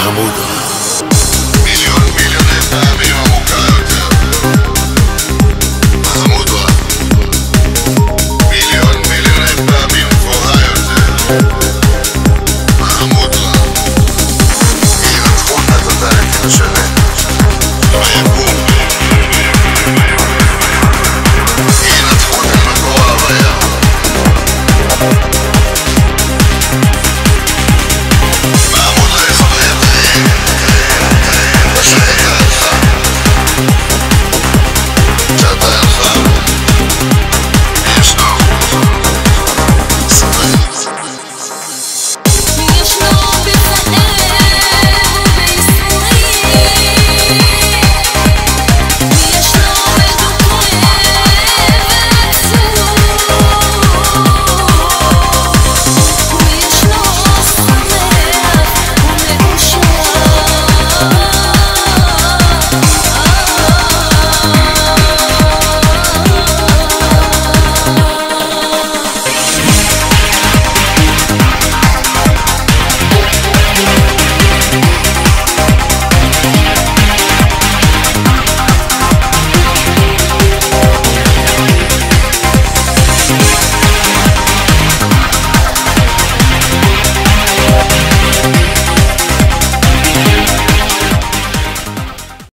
Mahmoud.